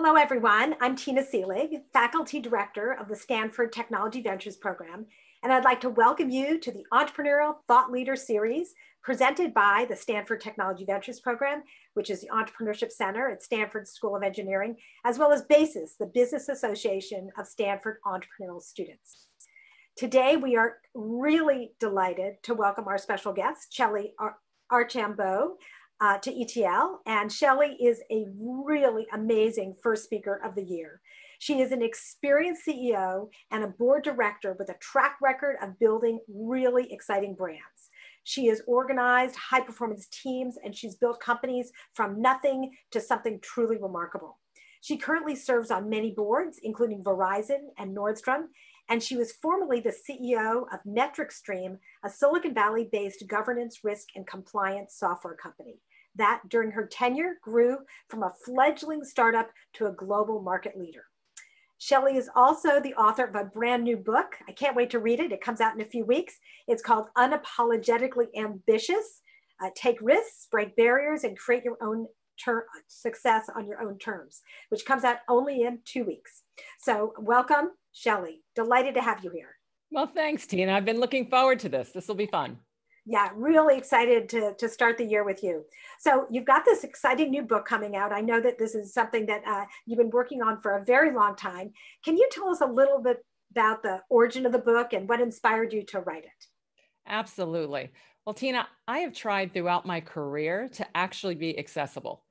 Hello, everyone. I'm Tina Seelig, Faculty Director of the Stanford Technology Ventures Program, and I'd like to welcome you to the Entrepreneurial Thought Leader Series presented by the Stanford Technology Ventures Program, which is the Entrepreneurship Center at Stanford School of Engineering, as well as BASES, the Business Association of Stanford Entrepreneurial Students. Today, we are really delighted to welcome our special guest, Shellye Ar Archambeau, uh, to ETL. And Shellye is a really amazing first speaker of the year. She is an experienced CEO and a board director with a track record of building really exciting brands. She has organized high performance teams and she's built companies from nothing to something truly remarkable. She currently serves on many boards, including Verizon and Nordstrom, and she was formerly the CEO of MetricStream, a Silicon Valley based governance, risk, and compliance software company that during her tenure grew from a fledgling startup to a global market leader. Shellye is also the author of a brand new book. I can't wait to read it. It comes out in a few weeks. It's called Unapologetically Ambitious. Uh, take risks, break barriers, and create your own ter- success on your own terms, which comes out only in two weeks. So, welcome, Shellye. Delighted to have you here. Well, thanks, Tina. I've been looking forward to this. This will be fun yeah, really excited to, to start the year with you. So you've got this exciting new book coming out. I know that this is something that uh, you've been working on for a very long time. Can you tell us a little bit about the origin of the book and what inspired you to write it? Absolutely. Well, Tina, I have tried throughout my career to actually be accessible.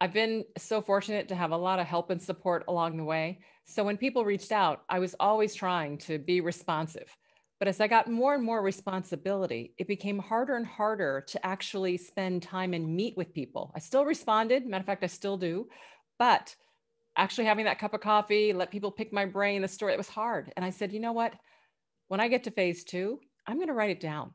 I've been so fortunate to have a lot of help and support along the way. So when people reached out, I was always trying to be responsive. But as I got more and more responsibility, it became harder and harder to actually spend time and meet with people. I still responded. Matter of fact, I still do. But actually having that cup of coffee, let people pick my brain, the story, it was hard. And I said, you know what? When I get to phase two, I'm going to write it down.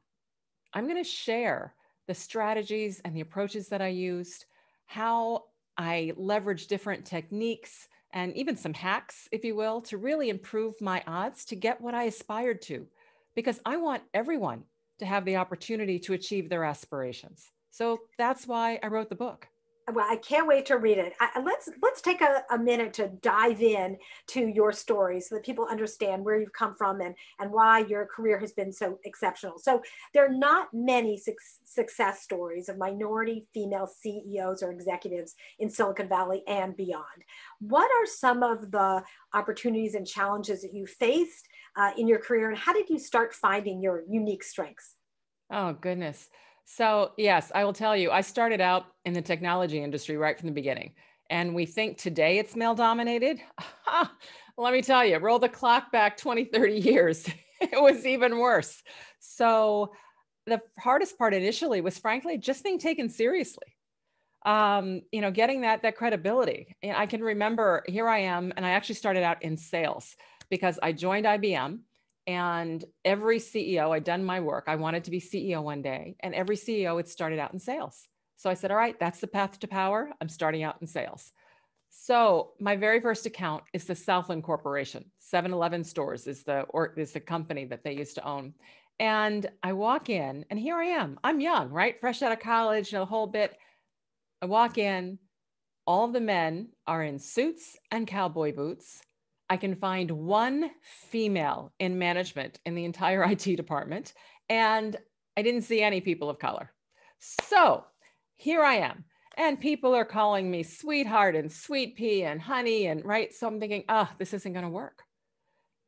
I'm going to share the strategies and the approaches that I used, how I leverage different techniques and even some hacks, if you will, to really improve my odds to get what I aspired to because I want everyone to have the opportunity to achieve their aspirations. So that's why I wrote the book. Well, I can't wait to read it. I, let's let's take a, a, minute to dive in to your story so that people understand where you've come from and and why your career has been so exceptional. So there are not many su- success stories of minority female CEOs or executives in Silicon Valley and beyond. What are some of the opportunities and challenges that you faced uh, in your career, and how did you start finding your unique strengths? Oh, goodness. So, yes, I will tell you, I started out in the technology industry right from the beginning. And we think today it's male dominated. Let me tell you, roll the clock back 20, 30 years, it was even worse. So, the hardest part initially was frankly just being taken seriously um, you know, getting that that credibility. And I can remember here I am, and I actually started out in sales because I joined IBM and every CEO, I'd done my work. I wanted to be CEO one day, and every CEO had started out in sales. So I said, All right, that's the path to power. I'm starting out in sales. So my very first account is the Southland Corporation. 7-Eleven stores is the or is the company that they used to own. And I walk in, and here I am. I'm young, right? Fresh out of college, you know, the whole bit. I walk in, all the men are in suits and cowboy boots. I can find one female in management in the entire IT department, and I didn't see any people of color. So here I am. And people are calling me sweetheart and sweet pea and honey. And right. So I'm thinking, oh, this isn't going to work.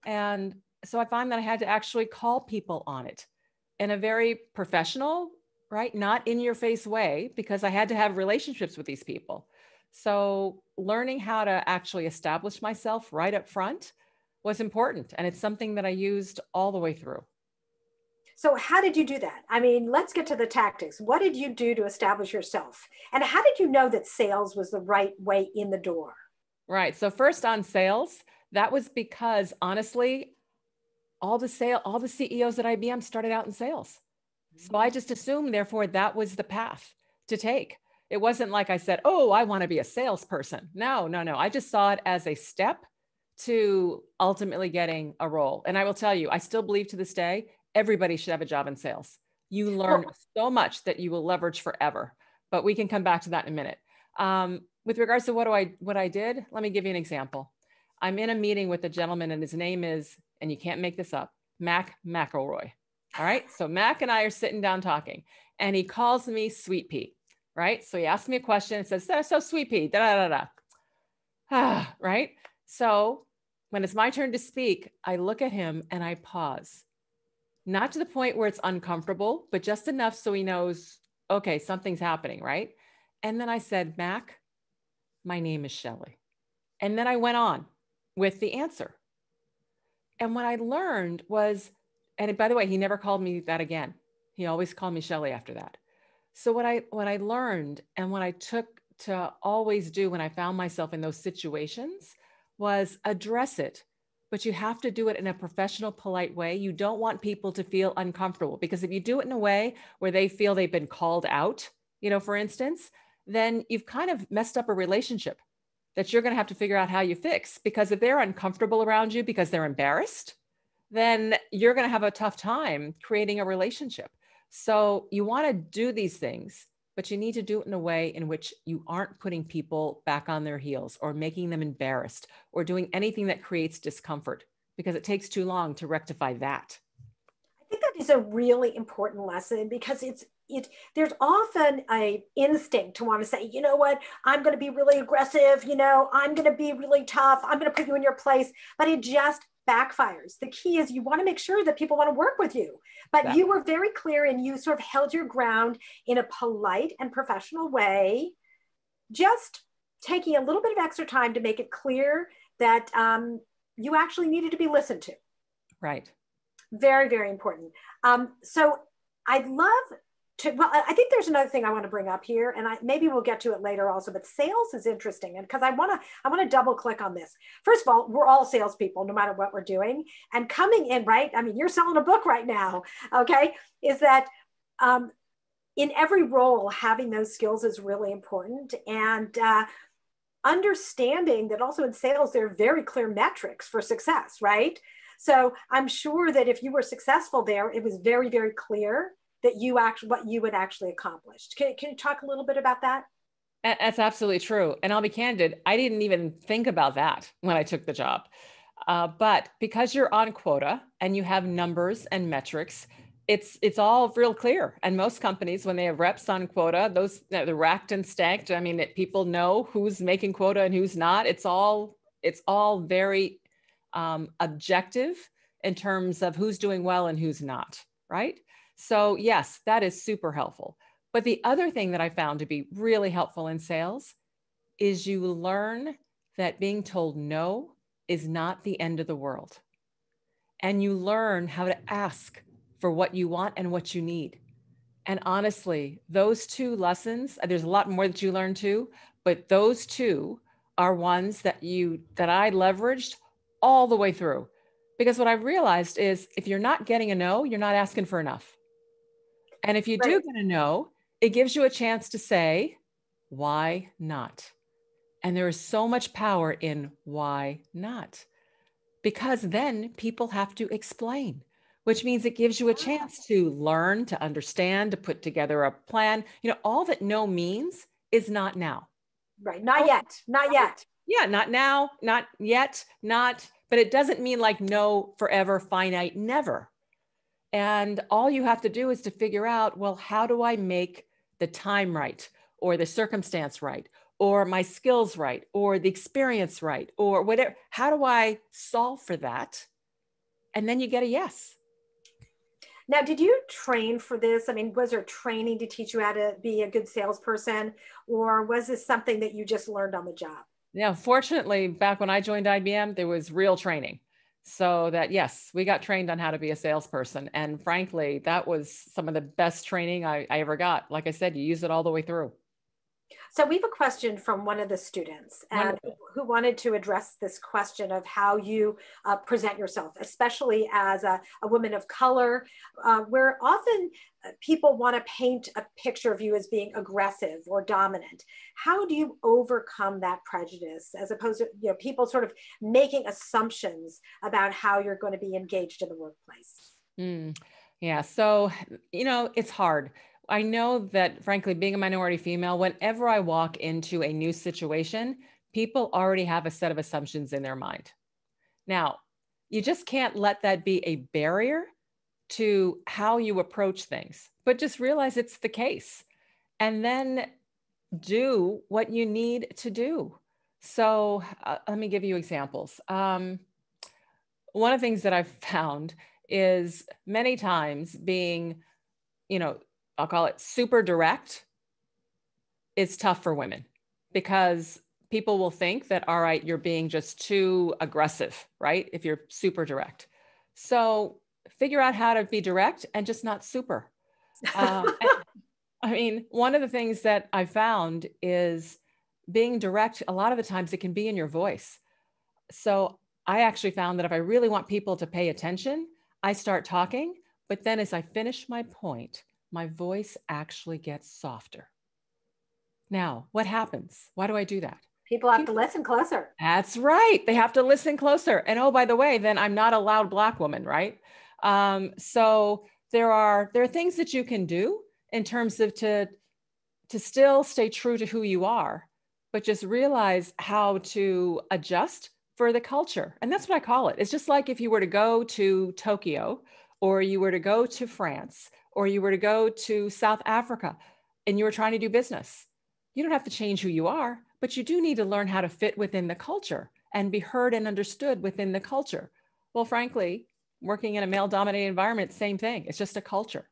And so I find that I had to actually call people on it in a very professional, right? Not in your face way, because I had to have relationships with these people. So learning how to actually establish myself right up front was important. And it's something that I used all the way through. So, how did you do that? I mean, let's get to the tactics. What did you do to establish yourself? And how did you know that sales was the right way in the door? Right. So, first on sales, that was because honestly, all the sale, all the CEOs at IBM started out in sales. So I mm-hmm. just assumed, therefore, that was the path to take. It wasn't like I said, oh, I want to be a salesperson. No, no, no. I just saw it as a step to ultimately getting a role. And I will tell you, I still believe to this day, everybody should have a job in sales. You learn so much that you will leverage forever. But we can come back to that in a minute. Um, with regards to what do I what I did, let me give you an example. I'm in a meeting with a gentleman, and his name is, and you can't make this up, Mac McElroy. All right. So Mac and I are sitting down talking, and he calls me Sweet Pea. Right. So he asks me a question and says, So, so Sweet Pea, da da da da. Ah, right. So when it's my turn to speak, I look at him and I pause. Not to the point where it's uncomfortable, but just enough so he knows, okay, something's happening, right? And then I said, Mac, my name is Shellye. And then I went on with the answer. And what I learned was, and by the way, he never called me that again. He always called me Shellye after that. So what I what I learned and what I took to always do when I found myself in those situations was address it. But you have to do it in a professional, polite way. You don't want people to feel uncomfortable because if you do it in a way where they feel they've been called out, you know, for instance, then you've kind of messed up a relationship that you're going to have to figure out how you fix. Because if they're uncomfortable around you because they're embarrassed, then you're going to have a tough time creating a relationship. So you want to do these things, but you need to do it in a way in which you aren't putting people back on their heels or making them embarrassed or doing anything that creates discomfort because it takes too long to rectify that. I think that is a really important lesson because it's it, there's often a instinct to want to say, you know what, I'm going to be really aggressive, you know, I'm going to be really tough, I'm going to put you in your place, but it just backfires. The key is you want to make sure that people want to work with you. But yeah. you were very clear and you sort of held your ground in a polite and professional way, just taking a little bit of extra time to make it clear that um, you actually needed to be listened to. Right. Very, very important. Um, so I'd love to, well, I think there's another thing I want to bring up here, and I, maybe we'll get to it later also. But sales is interesting, and because I want to, I want to double click on this. First of all, we're all salespeople, no matter what we're doing, and coming in, right? I mean, you're selling a book right now, okay? Is that um, in every role, having those skills is really important, and uh, understanding that also in sales there are very clear metrics for success, right? So I'm sure that if you were successful there, it was very, very clear that you actually what you had actually accomplished. Can, can you talk a little bit about that? That's absolutely true. And I'll be candid, I didn't even think about that when I took the job. Uh, but because you're on quota and you have numbers and metrics, it's it's all real clear. And most companies, when they have reps on quota, those they're racked and stacked. I mean, it, people know who's making quota and who's not. It's all it's all very um, objective in terms of who's doing well and who's not. Right. So, yes, that is super helpful. But the other thing that I found to be really helpful in sales is you learn that being told no is not the end of the world. And you learn how to ask for what you want and what you need. And honestly, those two lessons, uh, there's a lot more that you learn too, but those two are ones that you that I leveraged all the way through. Because what I've realized is if you're not getting a no, you're not asking for enough. And if you right. do get a no, it gives you a chance to say, why not? And there is so much power in why not? Because then people have to explain, which means it gives you a ah. chance to learn, to understand, to put together a plan. You know, all that no means is not now. Right. Not yet. Not yet. Yeah. Not now, not yet, not, but it doesn't mean like no, forever, finite, never. And all you have to do is to figure out, well, how do I make the time right or the circumstance right or my skills right or the experience right or whatever? How do I solve for that? And then you get a yes. Now, did you train for this? I mean, was there training to teach you how to be a good salesperson, or was this something that you just learned on the job? Yeah, fortunately, back when I joined IBM, there was real training so that yes we got trained on how to be a salesperson and frankly that was some of the best training I, I, ever got. Like i said you use it all the way through so we have a question from one of the students and who wanted to address this question of how you uh, present yourself, especially as a, a woman of color, uh, where often uh, people want to paint a picture of you as being aggressive or dominant. How do you overcome that prejudice as opposed to you know, people sort of making assumptions about how you're going to be engaged in the workplace? Mm. Yeah. So, you know, it's hard I know that, frankly, being a minority female, whenever I walk into a new situation, people already have a set of assumptions in their mind. Now, you just can't let that be a barrier to how you approach things, but just realize it's the case and then do what you need to do. So, uh, let me give you examples. Um, one of the things that I've found is many times being, you know, I'll call it super direct, is tough for women because people will think that, all right, you're being just too aggressive, right? If you're super direct. So figure out how to be direct and just not super. Um, I mean, one of the things that I found is being direct, a lot of the times it can be in your voice. So I actually found that if I really want people to pay attention, I start talking, but then as I finish my point, my voice actually gets softer. Now, what happens? Why do I do that? People have to listen closer. That's right. They have to listen closer. And oh, by the way, then I'm not a loud black woman, right? Um, so there are there are things that you can do in terms of to to still stay true to who you are, but just realize how to adjust for the culture. And that's what I call it. It's just like if you were to go to Tokyo or you were to go to France or you were to go to South Africa and you were trying to do business. You don't have to change who you are but you do need to learn how to fit within the culture and be heard and understood within the culture. Well, frankly, working in a male dominated environment, same thing. It's just a culture.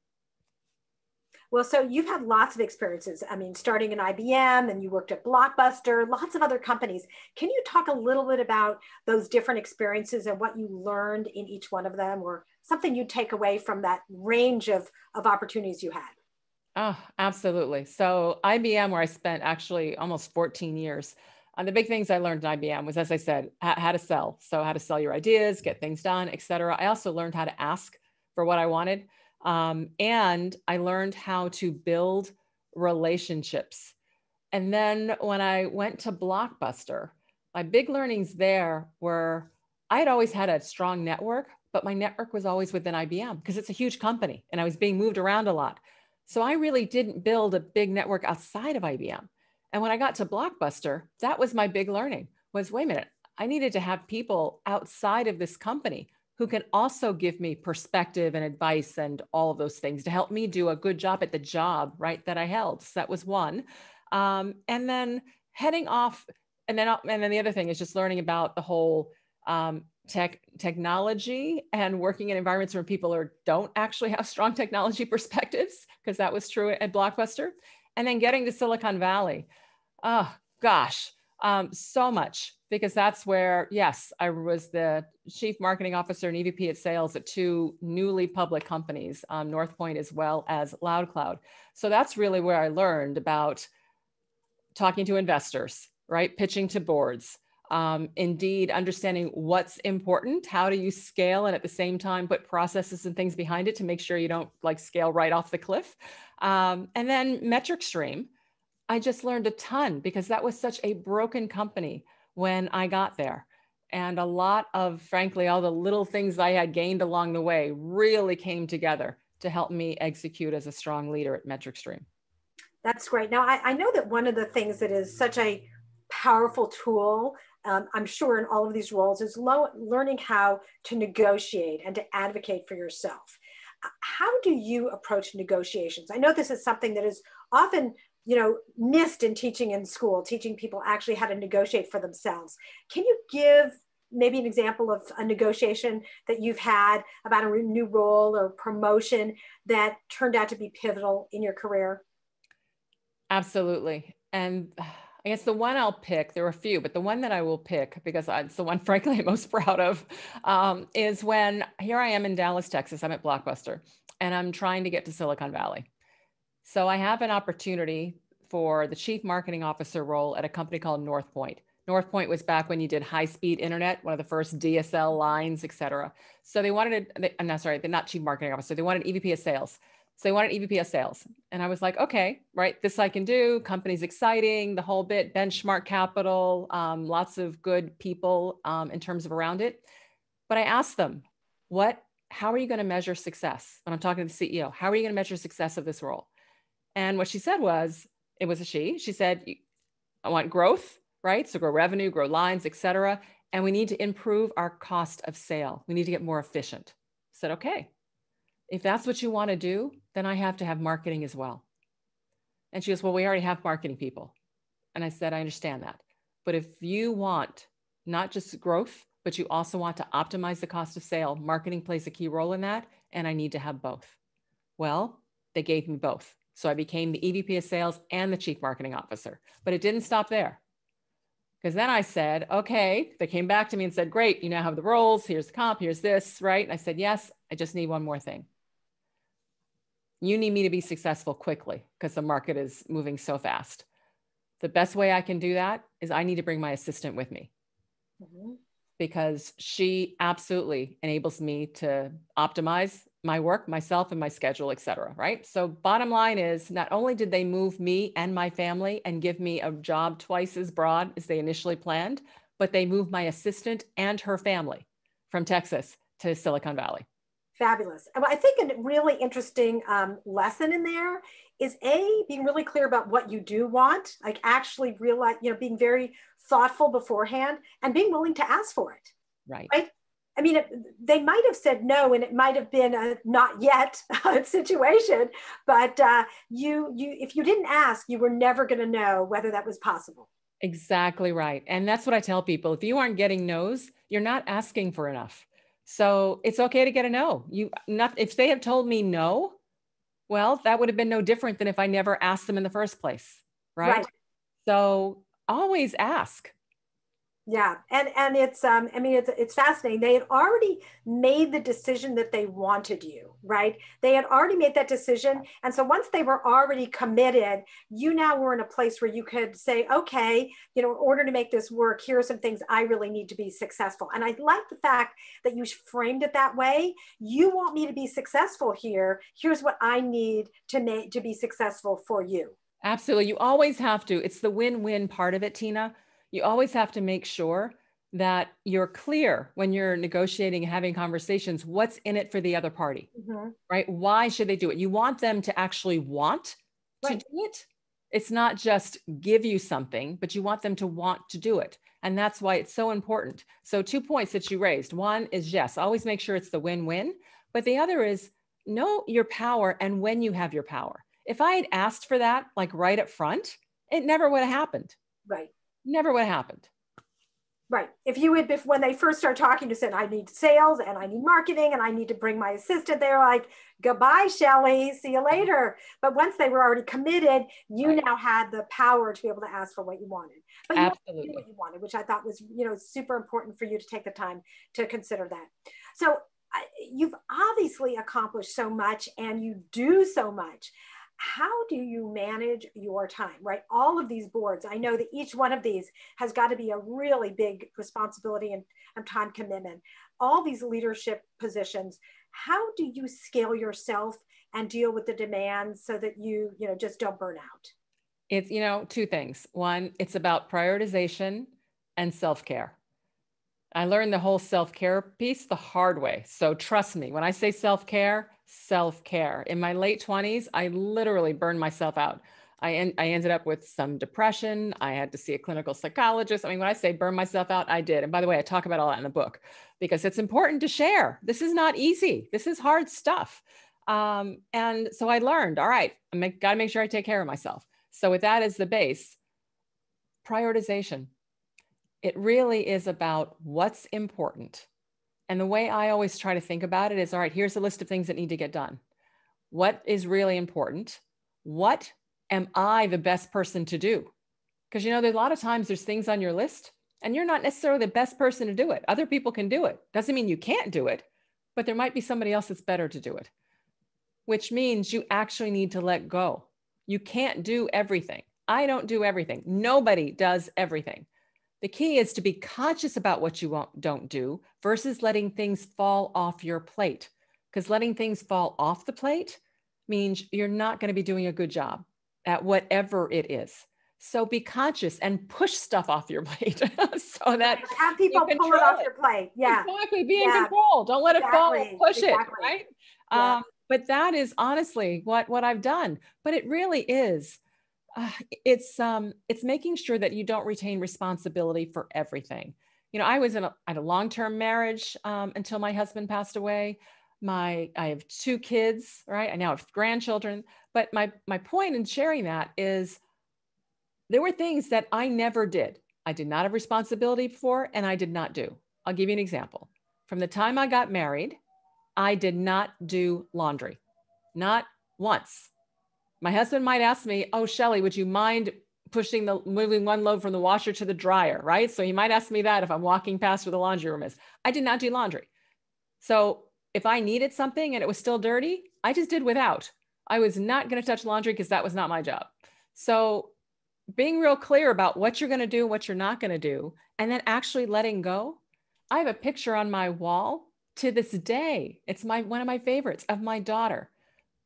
Well, so you've had lots of experiences. I mean, starting in IBM and you worked at Blockbuster, lots of other companies. Can you talk a little bit about those different experiences and what you learned in each one of them or something you'd take away from that range of, of opportunities you had? Oh, absolutely. So IBM, where I spent actually almost 14 years, and the big things I learned in IBM was, as I said, how to sell. So how to sell your ideas, get things done, et cetera. I also learned how to ask for what I wanted. Um, and I learned how to build relationships. And then when I went to Blockbuster, my big learnings there were I had always had a strong network, but my network was always within IBM because it's a huge company and I was being moved around a lot. So I really didn't build a big network outside of IBM. And when I got to Blockbuster, that was my big learning was wait a minute, I needed to have people outside of this company who can also give me perspective and advice and all of those things to help me do a good job at the job, right, that I held. So that was one. Um, and then heading off, and then and then the other thing is just learning about the whole um, tech technology and working in environments where people are don't actually have strong technology perspectives because that was true at blockbuster and then getting to silicon valley. Oh gosh um, so much because that's where yes i was the chief marketing officer and evp at sales at two newly public companies um, northpoint as well as loudcloud. So that's really where i learned about talking to investors right? Pitching to boards um, indeed understanding what's important how do you scale and at the same time put processes and things behind it to make sure you don't like scale right off the cliff. Um, and then MetricStream i just learned a ton because that was such a broken company when i got there. And a lot of frankly all the little things i had gained along the way really came together to help me execute as a strong leader at MetricStream. That's great. Now I, I know that one of the things that is such a powerful tool um, I'm sure in all of these roles is lo- learning how to negotiate and to advocate for yourself. How do you approach negotiations? I know this is something that is often you know missed in teaching in school teaching people actually how to negotiate for themselves can you give maybe an example of a negotiation that you've had about a new role or promotion that turned out to be pivotal in your career absolutely and I guess the one I'll pick, there are a few, but the one that I will pick because it's the one, frankly, I'm most proud of, um, is when here I am in Dallas, Texas. I'm at Blockbuster and I'm trying to get to Silicon Valley. So I have an opportunity for the chief marketing officer role at a company called Northpoint. Northpoint was back when you did high speed internet, one of the first DSL lines, et cetera. So they wanted, they, I'm not sorry, they're not chief marketing officer, they wanted EVP of sales. So they wanted EVP of sales. And I was like, okay, right, this I can do. Company's exciting, the whole bit, benchmark capital, um, lots of good people um, in terms of around it. But I asked them, what, how are you going to measure success? When I'm talking to the CEO, how are you going to measure success of this role? And what she said was, it was a she. She said, I want growth, right? So grow revenue, grow lines, etc. And we need to improve our cost of sale. We need to get more efficient. I said, okay, if that's what you want to do, then I have to have marketing as well. And she goes, well, we already have marketing people. And I said, I understand that. But if you want not just growth, but you also want to optimize the cost of sale, marketing plays a key role in that. And I need to have both. Well, they gave me both. So I became the EVP of sales and the chief marketing officer. But it didn't stop there. Because then I said, okay, they came back to me and said, great, you now have the roles. Here's the comp, here's this, right? And I said, yes, I just need one more thing. You need me to be successful quickly because the market is moving so fast. The best way I can do that is I need to bring my assistant with me mm-hmm. because she absolutely enables me to optimize my work, myself, and my schedule, et cetera. Right. So, bottom line is not only did they move me and my family and give me a job twice as broad as they initially planned, but they moved my assistant and her family from Texas to Silicon Valley. Fabulous. I think a really interesting um, lesson in there is a being really clear about what you do want, like actually realize, you know, being very thoughtful beforehand and being willing to ask for it. Right. Right. I mean, it, they might have said no, and it might have been a not yet situation. But uh, you, you, if you didn't ask, you were never going to know whether that was possible. Exactly right, and that's what I tell people. If you aren't getting no's, you're not asking for enough. So it's okay to get a no. You not if they have told me no, well, that would have been no different than if I never asked them in the first place, right? right. So always ask yeah and and it's um i mean it's it's fascinating. They had already made the decision that they wanted you right? They had already made that decision and so once they were already committed you now were in a place where you could say okay you know in order to make this work here are some things i really need to be successful. And i like the fact that you framed it that way. You want me to be successful here. Here's what i need to make to be successful for you. Absolutely. You always have to. It's the win-win part of it tina you always have to make sure that you're clear when you're negotiating and having conversations what's in it for the other party mm-hmm. right? Why should they do it? You want them to actually want right. to do it. It's not just give you something but you want them to want to do it. And that's why it's so important. So two points that you raised. One is yes always make sure it's the win-win. But the other is know your power and when you have your power. If i had asked for that like right up front it never would have happened. Right never would have happened. Right. If you would, if when they first start talking to said, I need sales and I need marketing and I need to bring my assistant, they're like, goodbye, Shellye, see you later. But once they were already committed, you right. now had the power to be able to ask for what you wanted. But you Absolutely. what you wanted, which I thought was, you know, super important for you to take the time to consider that. So you've obviously accomplished so much and you do so much how do you manage your time, right? All of these boards, I know that each one of these has got to be a really big responsibility and, and time commitment. All these leadership positions, how do you scale yourself and deal with the demands so that you, you know, just don't burn out? It's, you know, two things. One, it's about prioritization and self care. I learned the whole self care piece the hard way. So trust me, when I say self care, self care. In my late 20s, I literally burned myself out. I, en- I ended up with some depression. I had to see a clinical psychologist. I mean, when I say burn myself out, I did. And by the way, I talk about all that in the book because it's important to share. This is not easy, this is hard stuff. Um, and so I learned all right, I got to make sure I take care of myself. So, with that as the base, prioritization. It really is about what's important and the way I always try to think about it is all right, here's a list of things that need to get done. What is really important? What am I the best person to do? Because, you know, there's a lot of times there's things on your list and you're not necessarily the best person to do it. Other people can do it. Doesn't mean you can't do it, but there might be somebody else that's better to do it, which means you actually need to let go. You can't do everything. I don't do everything. Nobody does everything. The key is to be conscious about what you don't do versus letting things fall off your plate. Because letting things fall off the plate means you're not going to be doing a good job at whatever it is. So be conscious and push stuff off your plate so that have people pull it off your plate. Yeah. Exactly. Be yeah. in control. Don't let exactly. it fall. Push exactly. it. Right. Yeah. Um, but that is honestly what what I've done. But it really is. Uh, it's um it's making sure that you don't retain responsibility for everything. You know, I was in a, a long-term marriage um, until my husband passed away. My I have two kids, right? I now have grandchildren. But my my point in sharing that is there were things that I never did. I did not have responsibility for, and I did not do. I'll give you an example. From the time I got married, I did not do laundry, not once. My husband might ask me, Oh, Shellye, would you mind pushing the moving one load from the washer to the dryer? Right. So he might ask me that if I'm walking past where the laundry room is. I did not do laundry. So if I needed something and it was still dirty, I just did without. I was not going to touch laundry because that was not my job. So being real clear about what you're going to do, what you're not going to do, and then actually letting go. I have a picture on my wall to this day, it's my one of my favorites of my daughter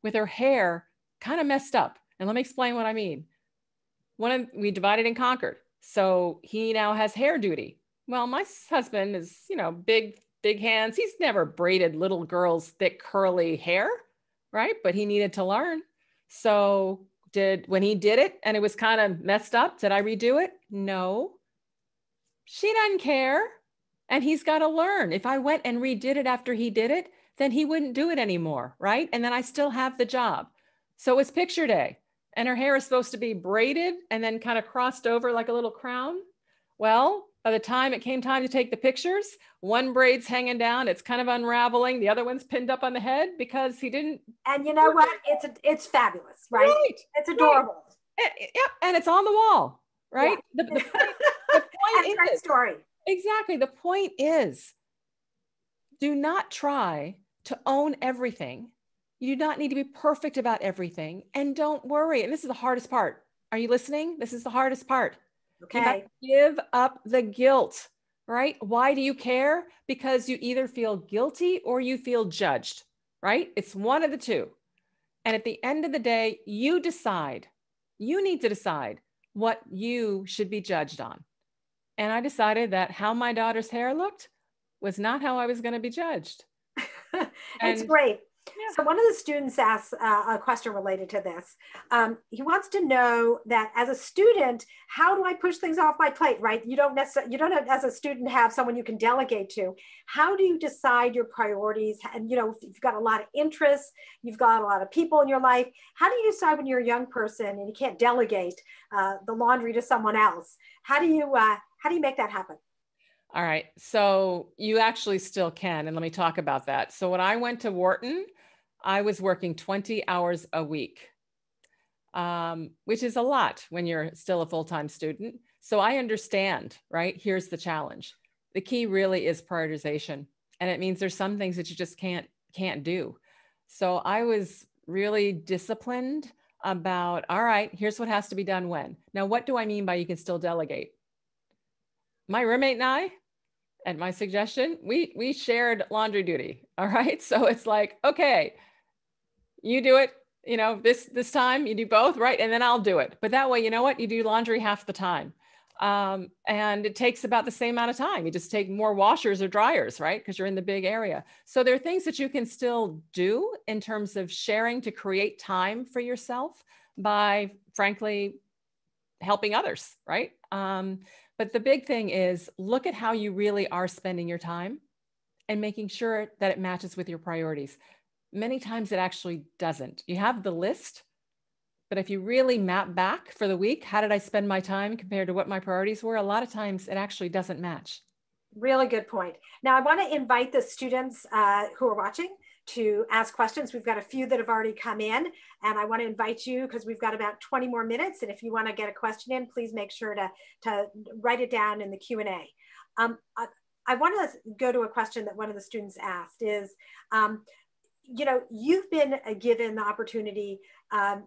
with her hair kind of messed up. And let me explain what I mean. One of we divided and conquered. So he now has hair duty. Well, my husband is, you know, big, big hands. He's never braided little girls' thick, curly hair, right? But he needed to learn. So did when he did it and it was kind of messed up, did I redo it? No. She doesn't care and he's got to learn. If I went and redid it after he did it, then he wouldn't do it anymore, right? And then I still have the job. So it's picture day, and her hair is supposed to be braided and then kind of crossed over like a little crown. Well, by the time it came time to take the pictures, one braid's hanging down, it's kind of unraveling, the other one's pinned up on the head because he didn't. And you know what? It's a, it's fabulous, right? right it's adorable. Eh, eh, right. And, yeah, and it's on the wall, right? Yeah. The, the, point, the point is, story Exactly. The point is do not try to own everything. You do not need to be perfect about everything. And don't worry. And this is the hardest part. Are you listening? This is the hardest part. Okay. Give up the guilt, right? Why do you care? Because you either feel guilty or you feel judged, right? It's one of the two. And at the end of the day, you decide. You need to decide what you should be judged on. And I decided that how my daughter's hair looked was not how I was going to be judged. it's great. Yeah. So one of the students asks uh, a question related to this. Um, he wants to know that as a student, how do I push things off my plate? Right? You don't necessarily, you don't have, as a student have someone you can delegate to. How do you decide your priorities? And you know, you've got a lot of interests, you've got a lot of people in your life. How do you decide when you're a young person and you can't delegate uh, the laundry to someone else? How do you uh, how do you make that happen? All right. So you actually still can. And let me talk about that. So when I went to Wharton, I was working 20 hours a week, um, which is a lot when you're still a full time student. So I understand, right? Here's the challenge. The key really is prioritization. And it means there's some things that you just can't can't do. So I was really disciplined about all right, here's what has to be done when. Now, what do I mean by you can still delegate? my roommate and I, at my suggestion, we we shared laundry duty. All right. So it's like, okay, you do it, you know, this this time you do both, right? And then I'll do it. But that way, you know what? You do laundry half the time. Um, and it takes about the same amount of time. You just take more washers or dryers, right? Because you're in the big area. So there are things that you can still do in terms of sharing to create time for yourself by, frankly, helping others, right? Um, but the big thing is look at how you really are spending your time and making sure that it matches with your priorities. Many times it actually doesn't. You have the list, but if you really map back for the week, how did I spend my time compared to what my priorities were? A lot of times it actually doesn't match. Really good point. Now, I want to invite the students uh, who are watching to ask questions. We've got a few that have already come in, and I want to invite you because we've got about 20 more minutes. And if you want to get a question in, please make sure to, to write it down in the Q&A. Um, I, I, want to go to a question that one of the students asked is, um, you know, you've been given the opportunity, um,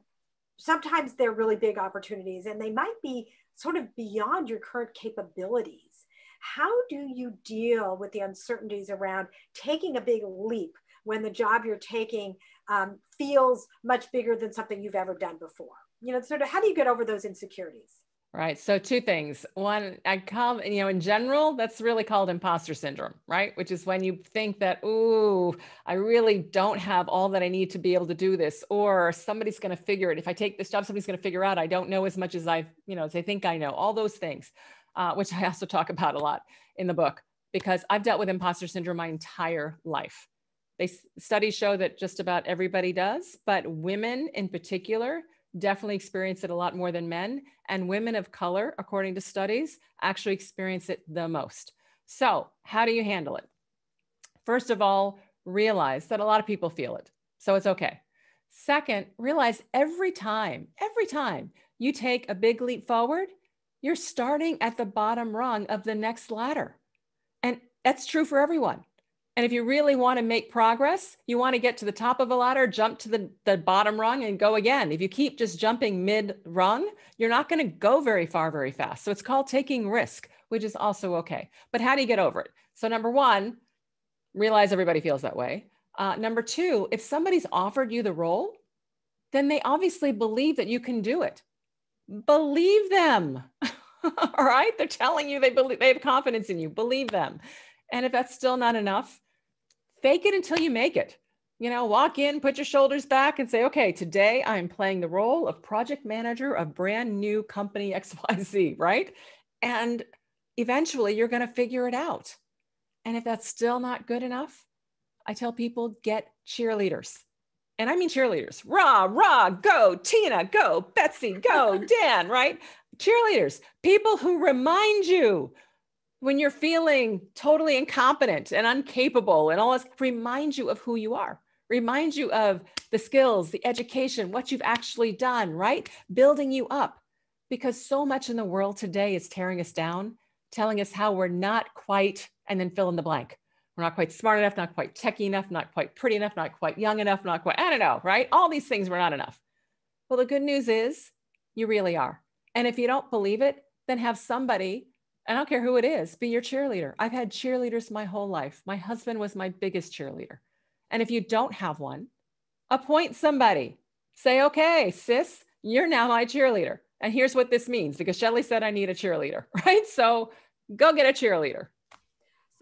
sometimes they're really big opportunities and they might be sort of beyond your current capabilities. How do you deal with the uncertainties around taking a big leap when the job you're taking um, feels much bigger than something you've ever done before? You know, sort of how do you get over those insecurities? Right. So two things. One, I call, you know, in general, that's really called imposter syndrome, right? Which is when you think that, ooh, I really don't have all that I need to be able to do this, or somebody's going to figure it. If I take this job, somebody's going to figure out I don't know as much as I, you know, as they think I know. All those things, uh, which I also talk about a lot in the book because I've dealt with imposter syndrome my entire life. They studies show that just about everybody does, but women in particular definitely experience it a lot more than men. And women of color, according to studies, actually experience it the most. So, how do you handle it? First of all, realize that a lot of people feel it. So, it's okay. Second, realize every time, every time you take a big leap forward, you're starting at the bottom rung of the next ladder. And that's true for everyone. And if you really want to make progress, you want to get to the top of a ladder, jump to the, the bottom rung and go again. If you keep just jumping mid rung, you're not going to go very far, very fast. So it's called taking risk, which is also okay. But how do you get over it? So, number one, realize everybody feels that way. Uh, number two, if somebody's offered you the role, then they obviously believe that you can do it. Believe them. All right. They're telling you they believe they have confidence in you. Believe them. And if that's still not enough, fake it until you make it. You know, walk in, put your shoulders back, and say, okay, today I'm playing the role of project manager of brand new company XYZ, right? And eventually you're going to figure it out. And if that's still not good enough, I tell people get cheerleaders. And I mean cheerleaders. Rah, rah, go, Tina, go, Betsy, go, Dan, right? Cheerleaders, people who remind you when you're feeling totally incompetent and incapable and all this, remind you of who you are, remind you of the skills, the education, what you've actually done, right? Building you up. Because so much in the world today is tearing us down, telling us how we're not quite, and then fill in the blank. We're not quite smart enough, not quite techy enough, not quite pretty enough, not quite young enough, not quite, I don't know, right? All these things were not enough. Well, the good news is you really are. And if you don't believe it, then have somebody I don't care who it is, be your cheerleader. I've had cheerleaders my whole life. My husband was my biggest cheerleader. And if you don't have one, appoint somebody. Say, okay, sis, you're now my cheerleader. And here's what this means because Shellye said I need a cheerleader, right? So go get a cheerleader.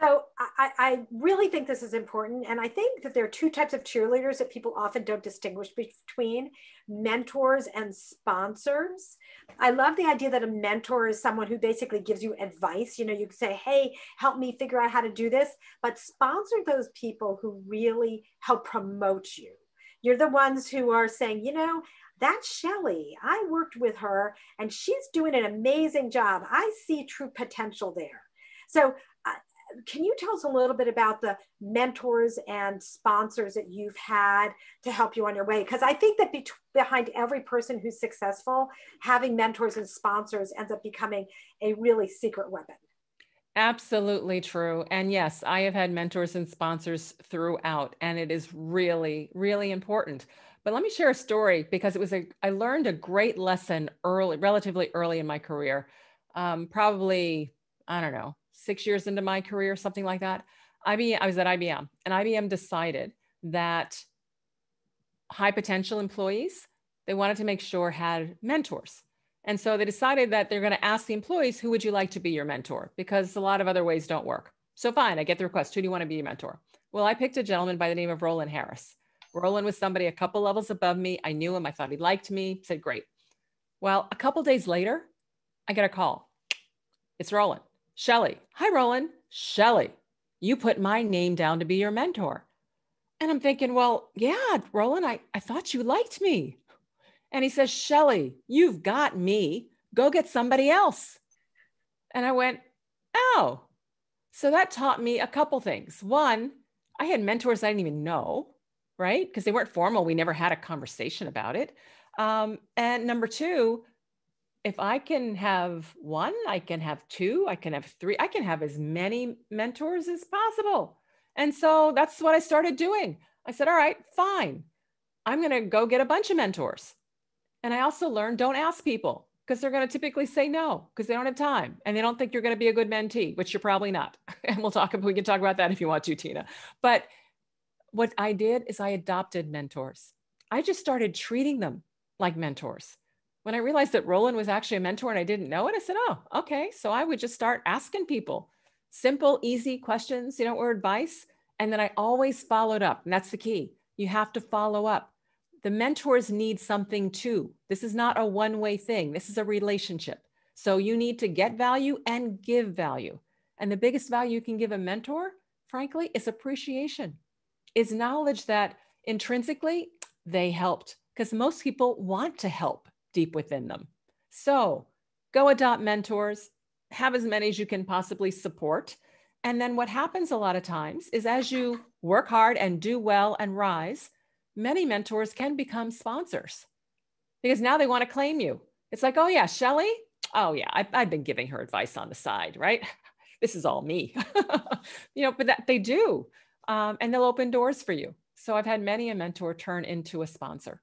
So I, I, really think this is important. And I think that there are two types of cheerleaders that people often don't distinguish between mentors and sponsors. I love the idea that a mentor is someone who basically gives you advice. You know, you can say, hey, help me figure out how to do this, but sponsor those people who really help promote you. You're the ones who are saying, you know, that's Shellye. I worked with her and she's doing an amazing job. I see true potential there. So can you tell us a little bit about the mentors and sponsors that you've had to help you on your way? Because I think that be- behind every person who's successful, having mentors and sponsors ends up becoming a really secret weapon. Absolutely true. And yes, I have had mentors and sponsors throughout, and it is really, really important. But let me share a story because it was a, I learned a great lesson early, relatively early in my career. Um, probably, I don't know, six years into my career, something like that. IBM, I was at IBM, and IBM decided that high potential employees they wanted to make sure had mentors. And so they decided that they're going to ask the employees, who would you like to be your mentor? Because a lot of other ways don't work. So fine, I get the request, who do you want to be your mentor? Well, I picked a gentleman by the name of Roland Harris. Roland was somebody a couple levels above me. I knew him. I thought he liked me. Said, great. Well, a couple days later, I get a call. It's Roland. Shellye. Hi, Roland. Shellye, you put my name down to be your mentor. And I'm thinking, well, yeah, Roland, I, I thought you liked me. And he says, Shellye, you've got me. Go get somebody else. And I went, oh. So that taught me a couple things. One, I had mentors I didn't even know, right? Because they weren't formal. We never had a conversation about it. Um, and number two, if I can have one, I can have two, I can have three, I can have as many mentors as possible. And so that's what I started doing. I said, all right, fine. I'm going to go get a bunch of mentors. And I also learned don't ask people because they're going to typically say no because they don't have time and they don't think you're going to be a good mentee, which you're probably not. and we'll talk we can talk about that if you want to, Tina. But what I did is I adopted mentors. I just started treating them like mentors when I realized that Roland was actually a mentor and I didn't know it, I said, oh, okay. So I would just start asking people simple, easy questions, you know, or advice. And then I always followed up. And that's the key. You have to follow up. The mentors need something too. This is not a one way thing, this is a relationship. So you need to get value and give value. And the biggest value you can give a mentor, frankly, is appreciation, is knowledge that intrinsically they helped because most people want to help deep within them. So go adopt mentors, have as many as you can possibly support. And then what happens a lot of times is as you work hard and do well and rise, many mentors can become sponsors because now they want to claim you. It's like, oh, yeah, Shellye. Oh, yeah, I, I've been giving her advice on the side, right? this is all me. you know, but that they do. Um, and they'll open doors for you. So I've had many a mentor turn into a sponsor.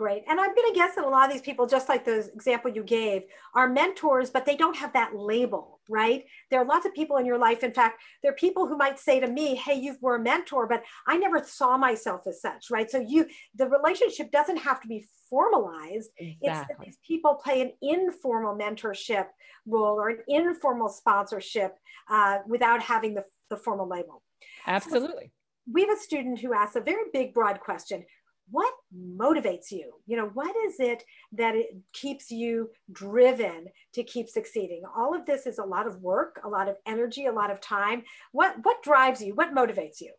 Great. And I'm going to guess that a lot of these people, just like the example you gave, are mentors, but they don't have that label, right? There are lots of people in your life. In fact, there are people who might say to me, Hey, you were a mentor, but I never saw myself as such, right? So you, the relationship doesn't have to be formalized. Exactly. It's that these people play an informal mentorship role or an informal sponsorship uh, without having the, the formal label. Absolutely. So we have a student who asks a very big, broad question what motivates you? You know what is it that it keeps you driven to keep succeeding? All of this is a lot of work a lot of energy a lot of time. What what drives you? What motivates you?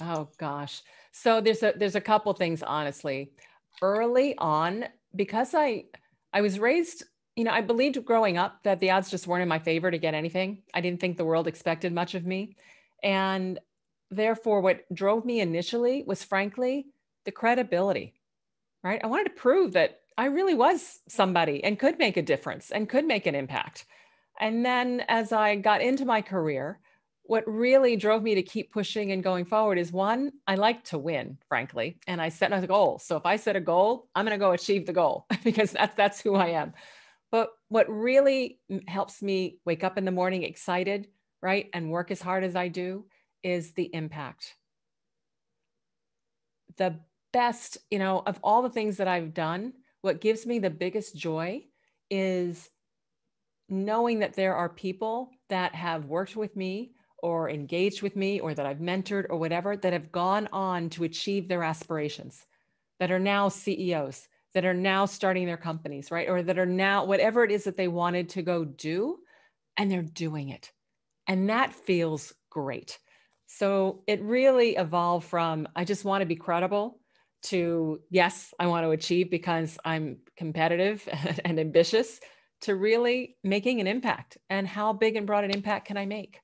Oh gosh. So there's a there's a couple things honestly. Early on because i i was raised you know i believed growing up that the odds just weren't in my favor to get anything. I didn't think the world expected much of me. And therefore what drove me initially was frankly the credibility, right? I wanted to prove that I really was somebody and could make a difference and could make an impact. And then as I got into my career, what really drove me to keep pushing and going forward is one, I like to win, frankly, and I set a goal. So if I set a goal, I'm going to go achieve the goal because that's that's who I am. But what really helps me wake up in the morning excited, right, and work as hard as I do is the impact. The best, you know, of all the things that I've done, what gives me the biggest joy is knowing that there are people that have worked with me or engaged with me or that I've mentored or whatever that have gone on to achieve their aspirations, that are now CEOs, that are now starting their companies, right? Or that are now whatever it is that they wanted to go do, and they're doing it. And that feels great. So it really evolved from I just want to be credible to yes, I want to achieve because I'm competitive and ambitious to really making an impact. And how big and broad an impact can I make?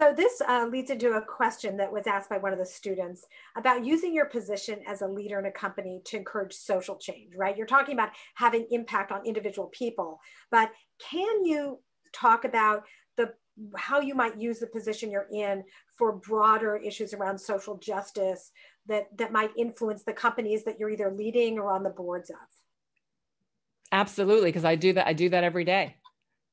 So this uh, leads into a question that was asked by one of the students about using your position as a leader in a company to encourage social change, right? You're talking about having impact on individual people, but can you talk about the how you might use the position you're in for broader issues around social justice that that might influence the companies that you're either leading or on the boards of? Absolutely because i do that i do that every day.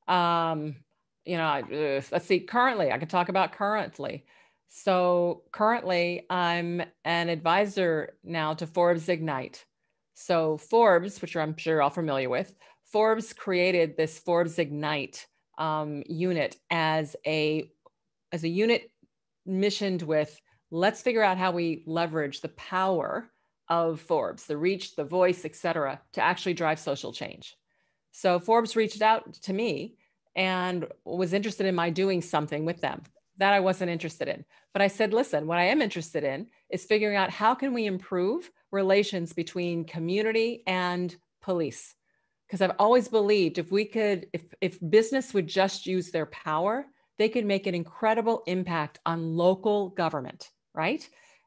Um you know I, uh, let's see currently i can talk about currently. So currently i'm an advisor now to forbes ignite. So forbes which i'm sure you're all familiar with forbes created this forbes ignite um, unit as a as a unit missioned with let's figure out how we leverage the power of Forbes, the reach, the voice, et cetera, to actually drive social change. So Forbes reached out to me and was interested in my doing something with them that I wasn't interested in. But I said, listen, what I am interested in is figuring out how can we improve relations between community and police. Because I've always believed if we could, if, if business would just use their power, they could make an incredible impact on local government right?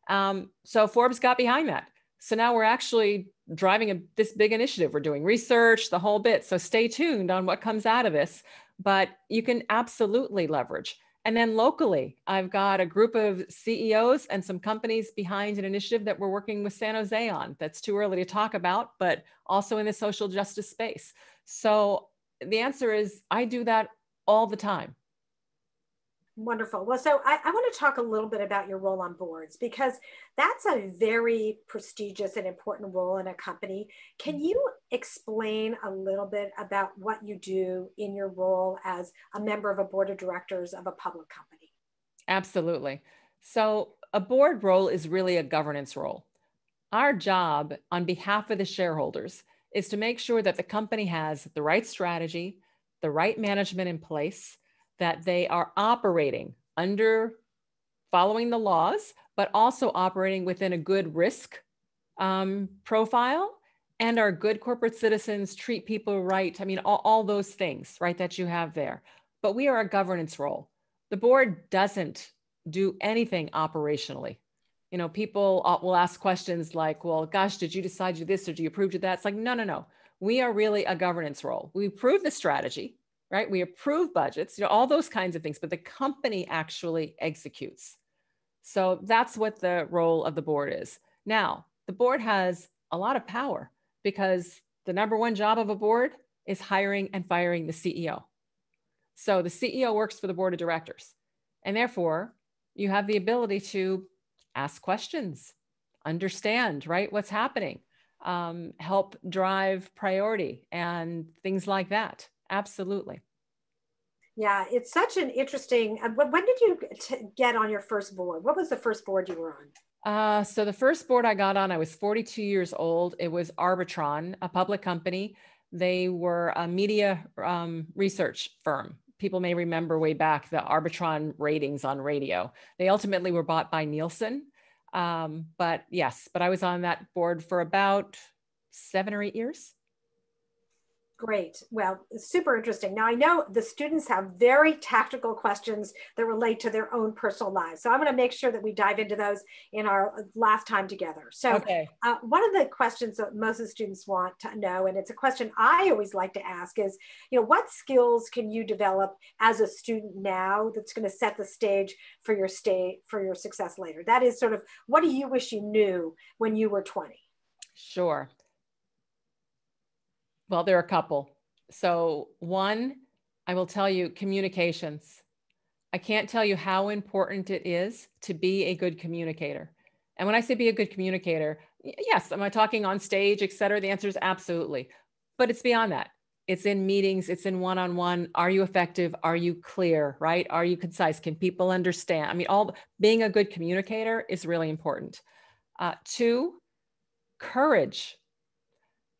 Um, so Forbes got behind that. So now we're actually driving a, this big initiative. We're doing research, the whole bit. So stay tuned on what comes out of this. But you can absolutely leverage. And then locally, I've got a group of CEOs and some companies behind an initiative that we're working with San Jose on. That's too early to talk about, but also in the social justice space. So the answer is I do that all the time. Wonderful. Well, so I, I, want to talk a little bit about your role on boards because that's a very prestigious and important role in a company. Can you explain a little bit about what you do in your role as a member of a board of directors of a public company? Absolutely. So, a board role is really a governance role. Our job on behalf of the shareholders is to make sure that the company has the right strategy, the right management in place that they are operating under following the laws, but also operating within a good risk um, profile and are good corporate citizens, treat people right. I mean, all, all those things, right, that you have there. But we are a governance role. The board doesn't do anything operationally. You know, people uh, will ask questions like, well, gosh, did you decide to this or do you approve to that? It's like, no, no, no. We are really a governance role. We approve the strategy, right? We approve budgets, you know, all those kinds of things, but the company actually executes. So that's what the role of the board is. Now, the board has a lot of power because the number one job of a board is hiring and firing the CEO. So the CEO works for the board of directors. And therefore, you have the ability to ask questions, understand, right, what's happening, um, help drive priority and things like that. Absolutely. Yeah, it's such an interesting. Uh, when did you t- get on your first board? What was the first board you were on? Uh, so the first board I got on, I was 42 years old. It was Arbitron, a public company. They were a media um, research firm. People may remember way back the Arbitron ratings on radio. They ultimately were bought by Nielsen. Um, but yes, but I was on that board for about seven or eight years. Great. Well, super interesting. Now, I know the students have very tactical questions that relate to their own personal lives. So I'm going to make sure that we dive into those in our last time together. So, okay. uh, one of the questions that most of the students want to know, and it's a question I always like to ask, is, you know, what skills can you develop as a student now that's going to set the stage for your stay for your success later? That is sort of what do you wish you knew when you were 20? Sure. Well, there are a couple. So, one, I will tell you communications. I can't tell you how important it is to be a good communicator. And when I say be a good communicator, yes, am I talking on stage, et cetera? The answer is absolutely. But it's beyond that. It's in meetings, it's in one on one. Are you effective? Are you clear, right? Are you concise? Can people understand? I mean, all being a good communicator is really important. Uh, two, courage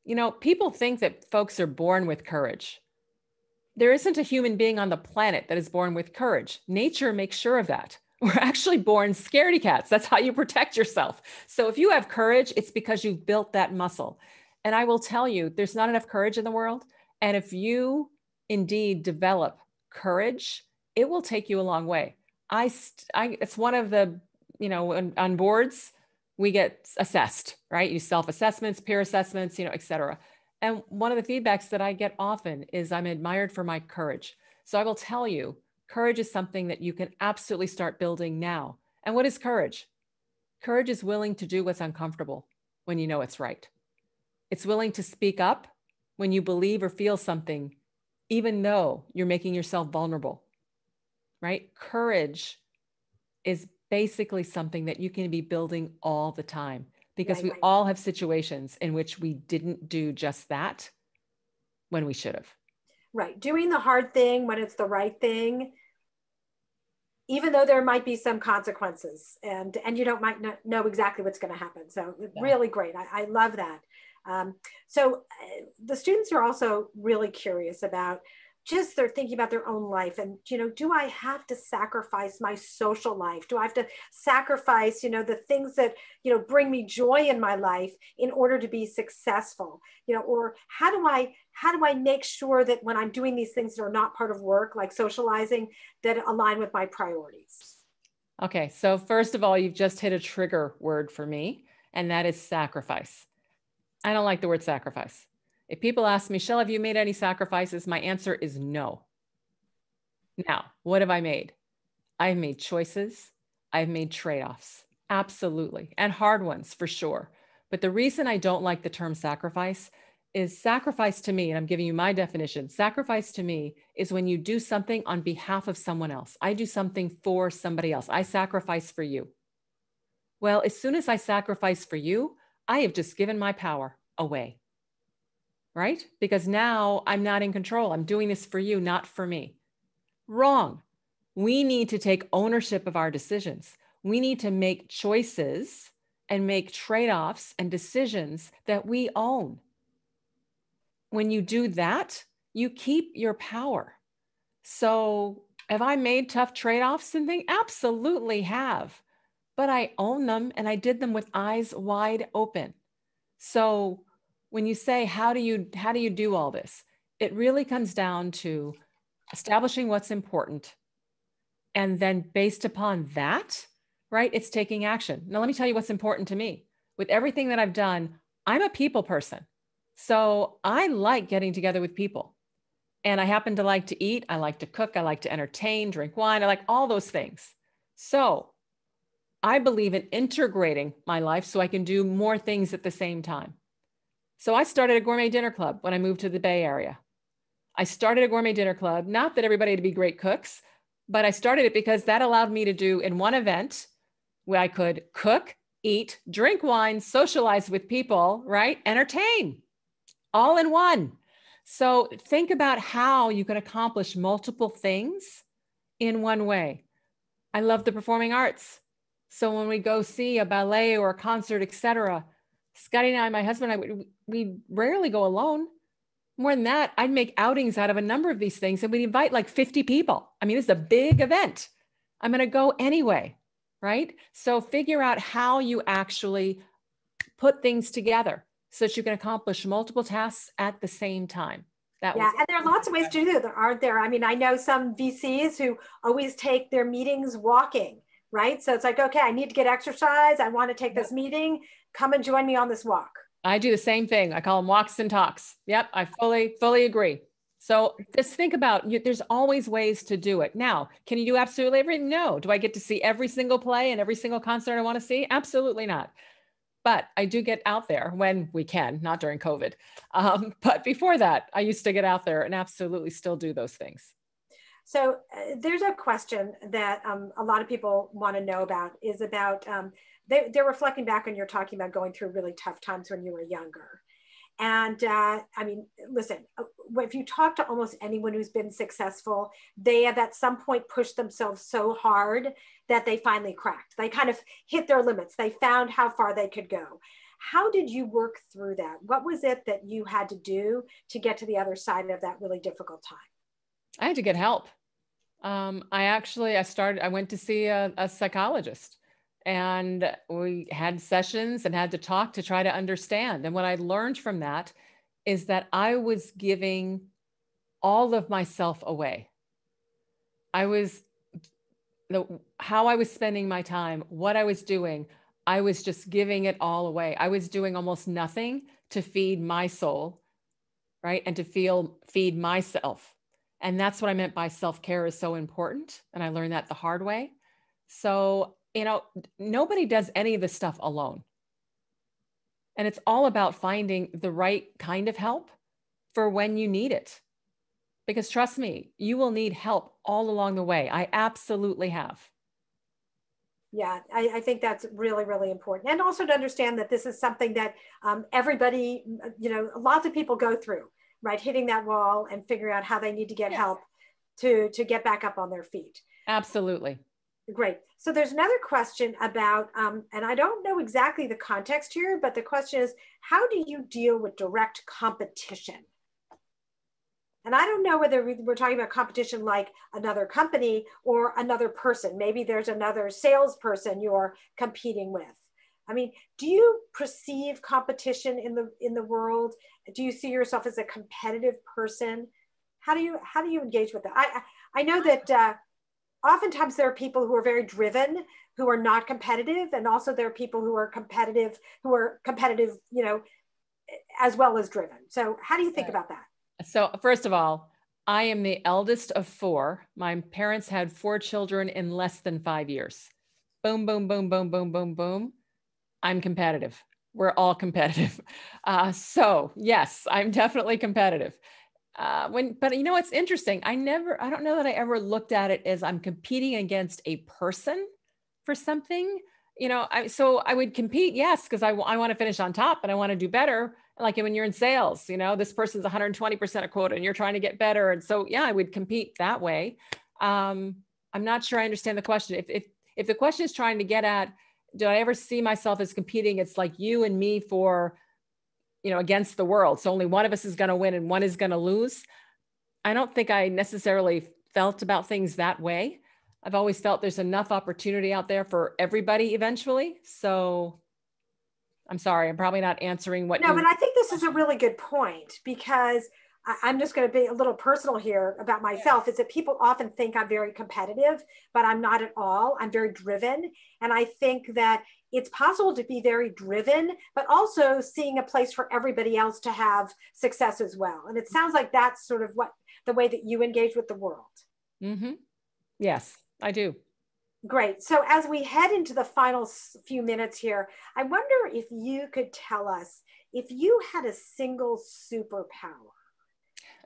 you know, people think that folks are born with courage. There isn't a human being on the planet that is born with courage. Nature makes sure of that. We're actually born scaredy cats. That's how you protect yourself. So if you have courage, it's because you've built that muscle. And I will tell you, there's not enough courage in the world. And if you indeed develop courage, it will take you a long way. I, I it's one of the, you know, on, on boards, we get assessed, right? You self-assessments, peer assessments, you know, et cetera. And one of the feedbacks that I get often is I'm admired for my courage. So I will tell you, courage is something that you can absolutely start building now. And what is courage? Courage is willing to do what's uncomfortable when you know it's right. It's willing to speak up when you believe or feel something, even though you're making yourself vulnerable, right? Courage is basically something that you can be building all the time because right, we right. all have situations in which we didn't do just that when we should have. Right. Doing the hard thing when it's the right thing, even though there might be some consequences and, and you don't might not know exactly what's going to happen. So yeah. really great. I, I love that. Um, so uh, the students are also really curious about just they're thinking about their own life and you know do i have to sacrifice my social life? Do i have to sacrifice you know the things that you know bring me joy in my life in order to be successful? You know or how do i how do i make sure that when i'm doing these things that are not part of work like socializing that align with my priorities? Okay so first of all you've just hit a trigger word for me and that is sacrifice. I don't like the word sacrifice if people ask me, Shell, have you made any sacrifices? My answer is no. Now, what have I made? I've made choices. I've made trade offs. Absolutely. And hard ones for sure. But the reason I don't like the term sacrifice is sacrifice to me, and I'm giving you my definition sacrifice to me is when you do something on behalf of someone else. I do something for somebody else. I sacrifice for you. Well, as soon as I sacrifice for you, I have just given my power away. Right? Because now I'm not in control. I'm doing this for you, not for me. Wrong. We need to take ownership of our decisions. We need to make choices and make trade offs and decisions that we own when you do that, you keep your power. So, have I made tough trade offs and things? Absolutely have. But I own them and I did them with eyes wide open. So, when you say how do you how do you do all this? It really comes down to establishing what's important and then based upon that, right? It's taking action. Now let me tell you what's important to me. With everything that I've done, I'm a people person. So I like getting together with people. And I happen to like to eat. I like to cook. I like to entertain, drink wine. I like all those things. So I believe in integrating my life so I can do more things at the same time. So I started a gourmet dinner club when I moved to the Bay Area. I started a gourmet dinner club, not that everybody had to be great cooks, but I started it because that allowed me to do in one event where I could cook, eat, drink wine, socialize with people, right? Entertain all in one. So think about how you can accomplish multiple things in one way. I love the performing arts. So when we go see a ballet or a concert, etc., Scotty and I, my husband, I would we rarely go alone. More than that, I'd make outings out of a number of these things, and we'd invite like 50 people. I mean, it's a big event. I'm going to go anyway, right? So figure out how you actually put things together so that you can accomplish multiple tasks at the same time. That yeah, and there are lots of ways to do that, aren't there? I mean, I know some VCs who always take their meetings walking, right? So it's like, okay, I need to get exercise. I want to take this meeting. Come and join me on this walk. I do the same thing. I call them walks and talks. Yep, I fully, fully agree. So just think about you, there's always ways to do it. Now, can you do absolutely everything? No. Do I get to see every single play and every single concert I want to see? Absolutely not but I do get out there when we can, not during COVID. Um, but before that, I used to get out there and absolutely still do those things. So uh, there's a question that um, a lot of people want to know about is about, um, they, they're reflecting back on you're talking about going through really tough times when you were younger. And uh, I mean, listen, uh, if you talk to almost anyone who's been successful, they have at some point pushed themselves so hard that they finally cracked. They kind of hit their limits. They found how far they could go. How did you work through that? What was it that you had to do to get to the other side of that really difficult time? I had to get help. Um, I actually, I started, I went to see a, a psychologist and we had sessions and had to talk to try to understand. And what I learned from that is that I was giving all of myself away. I was the how I was spending my time, what I was doing, I was just giving it all away. I was doing almost nothing to feed my soul, right? And to feel feed myself. And that's what I meant by self-care is so important. And I learned that the hard way. So you know, nobody does any of this stuff alone. And it's all about finding the right kind of help for when you need it. Because trust me, you will need help all along the way. I absolutely have. Yeah, I, I, think that's really, really important. And also to understand that this is something that um, everybody, you know, lots of people go through, right? Hitting that wall and figuring out how they need to get yeah. help to, to get back up on their feet. Absolutely. Great. So there's another question about, um, and I don't know exactly the context here, but the question is, how do you deal with direct competition? And I don't know whether we're talking about competition like another company or another person. Maybe there's another salesperson you're competing with. I mean, do you perceive competition in the in the world? Do you see yourself as a competitive person? How do you how do you engage with that? I I know that uh, oftentimes there are people who are very driven who are not competitive and also there are people who are competitive who are competitive you know as well as driven. So how do you think about that? So first of all i am the eldest of four. My parents had four children in less than five years. Boom boom boom boom boom boom boom. I'm competitive we're all competitive. Uh, so yes, I'm definitely competitive. Uh, when, but you know, it's interesting. I never, I don't know that I ever looked at it as I'm competing against a person for something. You know, I, so I would compete, yes, because I, I want to finish on top and I want to do better. Like when you're in sales, you know, this person's 120% a quota and you're trying to get better. And so, yeah, I would compete that way. Um, I'm not sure I understand the question. If, if, if the question is trying to get at, do I ever see myself as competing? It's like you and me for, you know, against the world. So only one of us is going to win and one is going to lose. I don't think I necessarily felt about things that way. I've always felt there's enough opportunity out there for everybody eventually. So I'm sorry, I'm probably not answering what. No, you- but I think this is a really good point because I, am just going to be a little personal here about myself is that people often think I'm very competitive, but I'm not at all. I'm very driven. And I think that it's possible to be very driven, but also seeing a place for everybody else to have success as well. And it sounds like that's sort of what the way that you engage with the world. Mm-hmm. Yes, I do. Great. So as we head into the final few minutes here, I wonder if you could tell us if you had a single superpower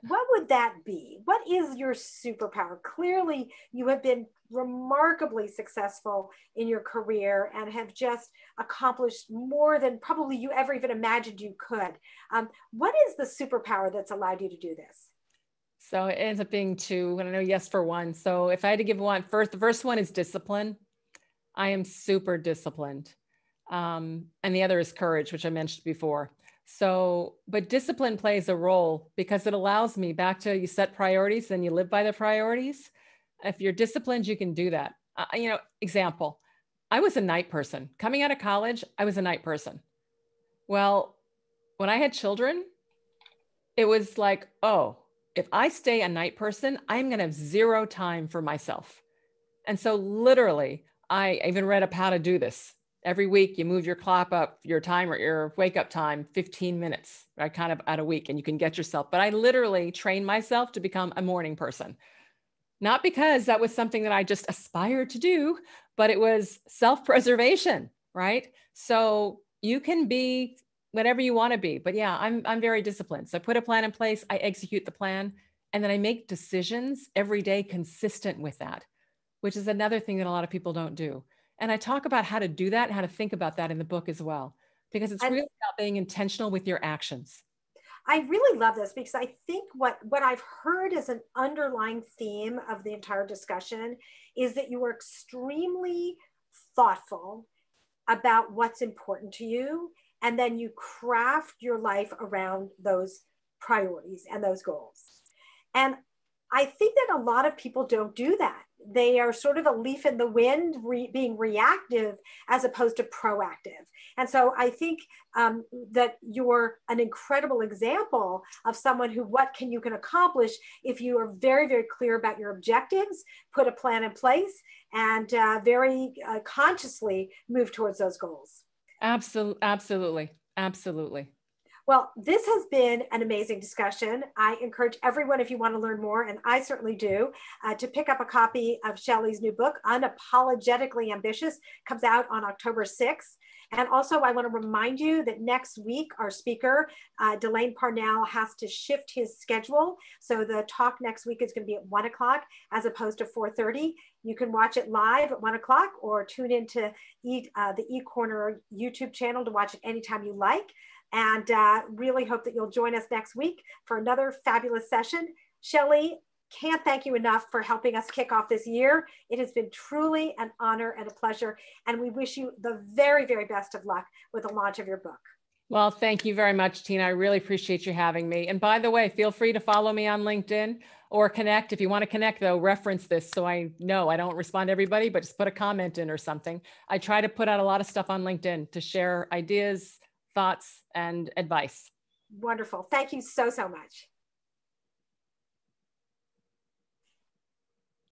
what would that be? What is your superpower? Clearly, you have been remarkably successful in your career and have just accomplished more than probably you ever even imagined you could. Um, what is the superpower that's allowed you to do this? So it ends up being two, and I know yes for one. So if I had to give one first, the first one is discipline. I am super disciplined. Um, and the other is courage, which I mentioned before. So, but discipline plays a role because it allows me back to you set priorities and you live by the priorities. If you're disciplined, you can do that. Uh, you know, example, I was a night person. Coming out of college, I was a night person. Well, when I had children, it was like, oh, if I stay a night person, I'm going to have zero time for myself. And so, literally, I even read up how to do this every week you move your clock up your timer your wake up time 15 minutes right kind of at a week and you can get yourself but i literally trained myself to become a morning person. Not because that was something that i just aspired to do but it was self-preservation right? So you can be whatever you want to be but yeah i'm i'm very disciplined. So i put a plan in place i execute the plan and then i make decisions every day consistent with that which is another thing that a lot of people don't do and I talk about how to do that and how to think about that in the book as well, because it's really about being intentional with your actions. I really love this because I think what, what I've heard as an underlying theme of the entire discussion is that you are extremely thoughtful about what's important to you. And then you craft your life around those priorities and those goals. And I think that a lot of people don't do that they are sort of a leaf in the wind, re, being reactive as opposed to proactive. And so I think um, that you're an incredible example of someone who, what can you can accomplish if you are very, very clear about your objectives, put a plan in place, and uh, very uh, consciously move towards those goals. Absolutely, absolutely, absolutely. Well, this has been an amazing discussion. I encourage everyone, if you want to learn more, and I certainly do, uh, to pick up a copy of Shellye's new book, Unapologetically Ambitious, comes out on October 6th. And also, I want to remind you that next week, our speaker, uh, Delane Parnell, has to shift his schedule. So the talk next week is going to be at 1 o'clock as opposed to 4.30. You can watch it live at 1 o'clock or tune into e, uh, the eCorner YouTube channel to watch it anytime you like and uh, really hope that you'll join us next week for another fabulous session. Shellye, can't thank you enough for helping us kick off this year. It has been truly an honor and a pleasure. And we wish you the very, very best of luck with the launch of your book. Well, thank you very much, Tina. I really appreciate you having me. And by the way, feel free to follow me on LinkedIn or connect. If you want to connect, though, reference this so I know I don't respond to everybody, but just put a comment in or something. I try to put out a lot of stuff on LinkedIn to share ideas, thoughts, and advice. Wonderful. Thank you so, so much.